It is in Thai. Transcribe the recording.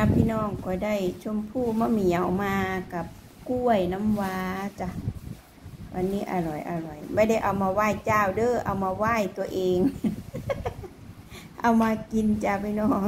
จ้าพี่น้องก็ได้ชมพู่มะเหมียวมากับกล้วยน้ำว้าจ้ะวันนี้อร่อยอร่อย ไม่ได้เอามาไหว้เจ้าเด้อเอามาไหว้ตัวเอง เอามากินจ้าพี่น้อง